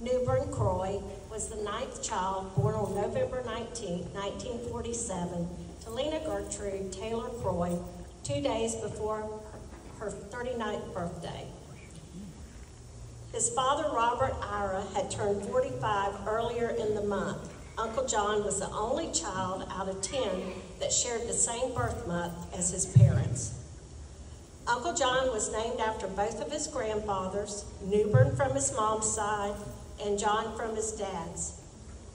Newbern Croy was the ninth child born on November 19, 1947, to Lena Gertrude Taylor Croy, two days before her 39th birthday. His father, Robert Ira, had turned 45 earlier in the month. Uncle John was the only child out of 10 that shared the same birth month as his parents. Uncle John was named after both of his grandfathers, Newbern from his mom's side and John from his dad's.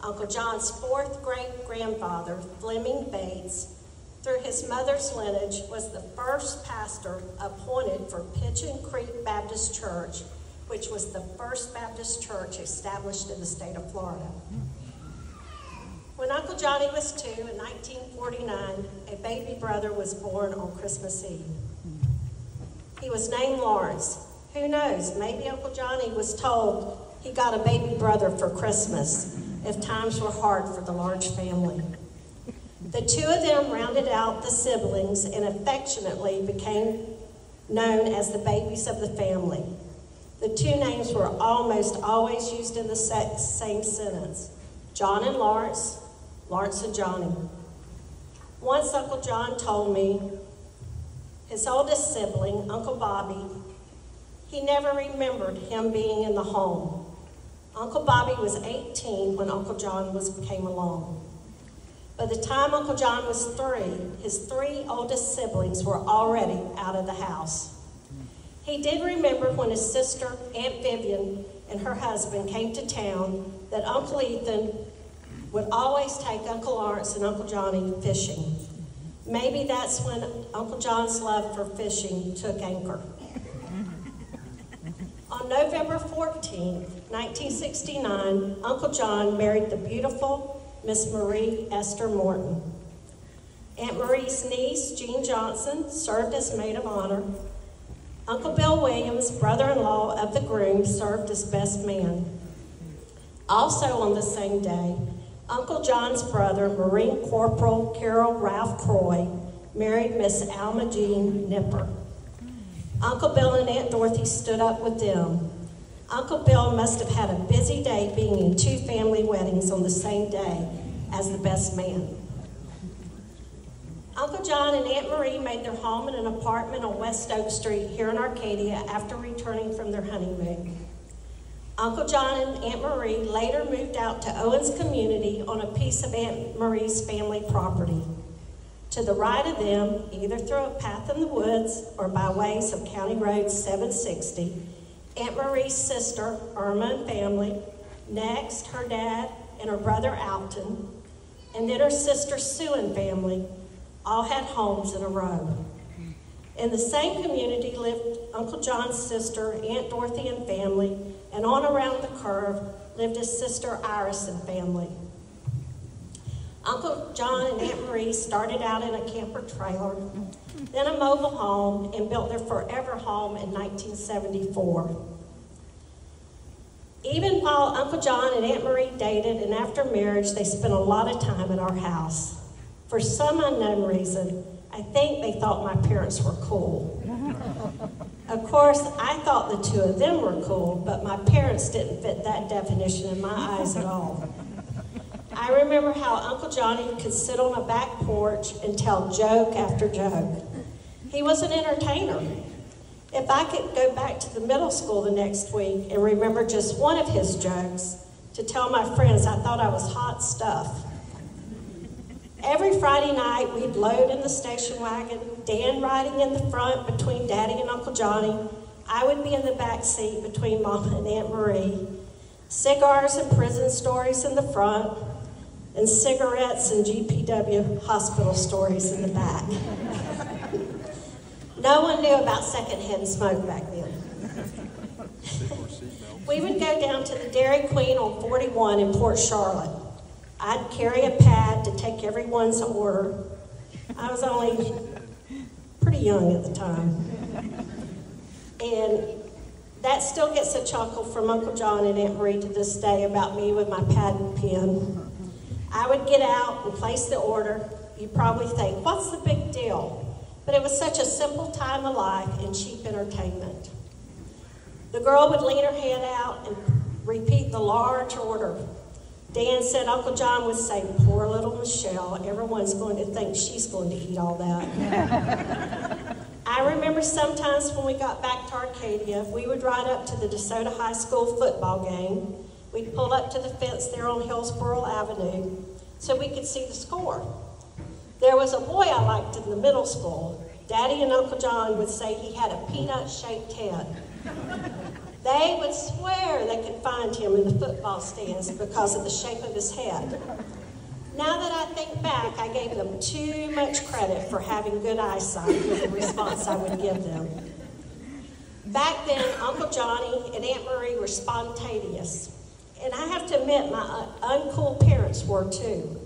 Uncle John's fourth great grandfather, Fleming Bates, through his mother's lineage, was the first pastor appointed for Pigeon Creek Baptist Church, which was the first Baptist church established in the state of Florida. When Uncle Johnny was two in 1949, a baby brother was born on Christmas Eve. He was named Lawrence. Who knows, maybe Uncle Johnny was told he got a baby brother for Christmas if times were hard for the large family. The two of them rounded out the siblings and affectionately became known as the babies of the family. The two names were almost always used in the same sentence John and Lawrence, Lawrence and Johnny. Once Uncle John told me his oldest sibling, Uncle Bobby, he never remembered him being in the home. Uncle Bobby was 18 when Uncle John was, came along. By the time Uncle John was three, his three oldest siblings were already out of the house. He did remember when his sister, Aunt Vivian, and her husband came to town that Uncle Ethan would always take Uncle Lawrence and Uncle Johnny fishing. Maybe that's when Uncle John's love for fishing took anchor. On November 14, 1969, Uncle John married the beautiful Miss Marie Esther Morton. Aunt Marie's niece, Jean Johnson, served as maid of honor. Uncle Bill Williams, brother-in-law of the groom, served as best man. Also on the same day, Uncle John's brother, Marine Corporal Carol Ralph Croy, married Miss Alma Jean Nipper. Uncle Bill and Aunt Dorothy stood up with them. Uncle Bill must have had a busy day being in two family weddings on the same day as the best man. Uncle John and Aunt Marie made their home in an apartment on West Oak Street here in Arcadia after returning from their honeymoon. Uncle John and Aunt Marie later moved out to Owens Community on a piece of Aunt Marie's family property. To the right of them, either through a path in the woods or by ways of County Road 760, Aunt Marie's sister, Irma and family, next her dad and her brother Alton, and then her sister Sue and family, all had homes in a row. In the same community lived Uncle John's sister, Aunt Dorothy and family, and on around the curve lived his sister Iris and family. Uncle John and Aunt Marie started out in a camper trailer, then a mobile home, and built their forever home in 1974. Even while Uncle John and Aunt Marie dated and after marriage, they spent a lot of time at our house. For some unknown reason, I think they thought my parents were cool. Of course, I thought the two of them were cool, but my parents didn't fit that definition in my eyes at all. I remember how Uncle Johnny could sit on a back porch and tell joke after joke. He was an entertainer. If I could go back to the middle school the next week and remember just one of his jokes to tell my friends I thought I was hot stuff. Every Friday night, we'd load in the station wagon, Dan riding in the front between Daddy and Uncle Johnny. I would be in the back seat between Mama and Aunt Marie. Cigars and prison stories in the front, and cigarettes and GPW hospital stories in the back. no one knew about secondhand smoke back then. we would go down to the Dairy Queen on 41 in Port Charlotte. I'd carry a pad to take everyone's order. I was only pretty young at the time. And that still gets a chuckle from Uncle John and Aunt Marie to this day about me with my pad and pen. I would get out and place the order. You probably think, what's the big deal? But it was such a simple time of life and cheap entertainment. The girl would lean her hand out and repeat the large order. Dan said Uncle John would say, Poor little Michelle, everyone's going to think she's going to eat all that. I remember sometimes when we got back to Arcadia, we would ride up to the DeSoto High School football game. We'd pull up to the fence there on Hillsboro Avenue so we could see the score. There was a boy I liked in the middle school. Daddy and Uncle John would say he had a peanut shaped head. They would swear they could find him in the football stands because of the shape of his head. Now that I think back, I gave them too much credit for having good eyesight with the response I would give them. Back then, Uncle Johnny and Aunt Marie were spontaneous. And I have to admit, my uh, uncool parents were too.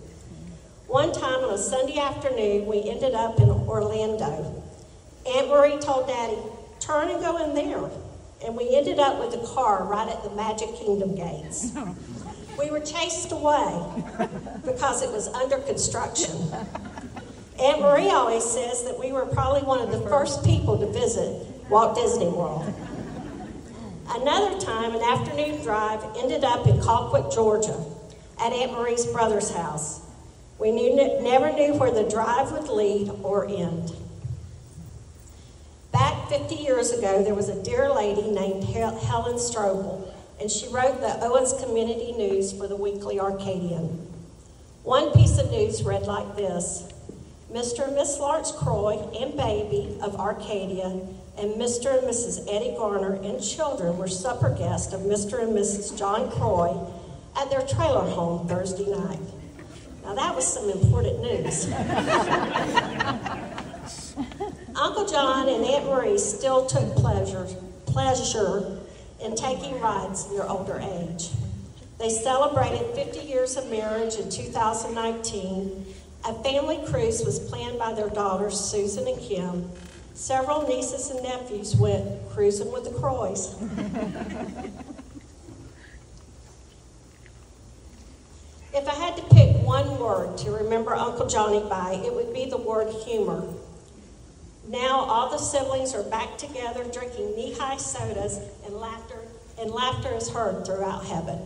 One time on a Sunday afternoon, we ended up in Orlando. Aunt Marie told Daddy, turn and go in there. And we ended up with a car right at the Magic Kingdom gates. We were chased away because it was under construction. Aunt Marie always says that we were probably one of the first people to visit Walt Disney World. Another time, an afternoon drive ended up in Colquitt, Georgia, at Aunt Marie's brother's house. We knew, never knew where the drive would lead or end. Back 50 years ago, there was a dear lady named Helen Strobel, and she wrote the Owens Community News for the Weekly Arcadian. One piece of news read like this Mr. and Miss Lawrence Croy and baby of Arcadia, and Mr. and Mrs. Eddie Garner and children were supper guests of Mr. and Mrs. John Croy at their trailer home Thursday night. Now, that was some important news. Uncle John and Aunt Marie still took pleasure, pleasure in taking rides in their older age. They celebrated 50 years of marriage in 2019. A family cruise was planned by their daughters, Susan and Kim. Several nieces and nephews went cruising with the Croys. if I had to pick one word to remember Uncle Johnny by, it would be the word humor. Now all the siblings are back together drinking Nehi sodas and laughter, and laughter is heard throughout heaven.